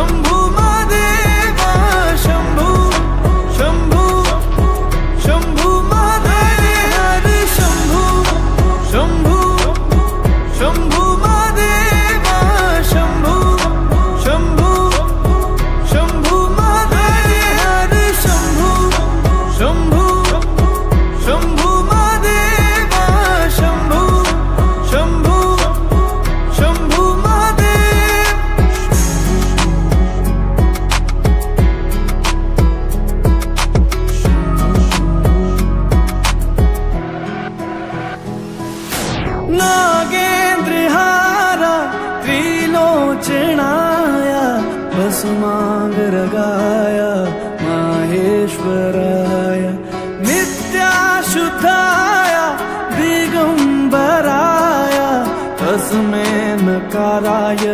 전부 नागेन्द्रहारा त्रिलोचनाया पुसु माहेश्वराय नित्याशुद्धाय दिगम्बराय तस्मे नकाराय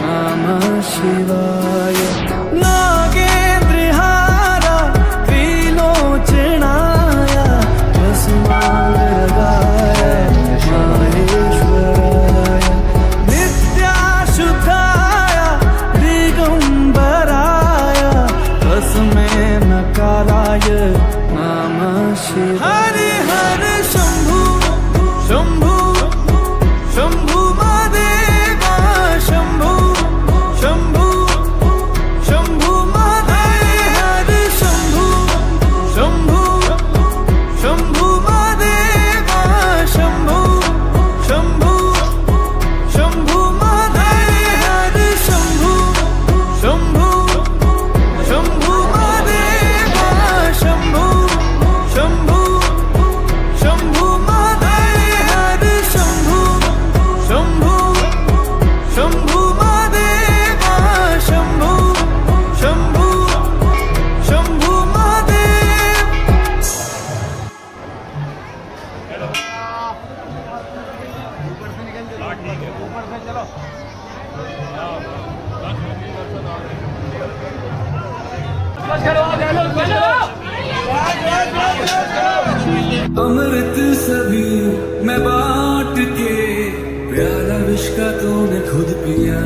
नमः शिवाय। she अमृत सभी मैं बांट के प्यारा विश्व का तूने खुद पिया।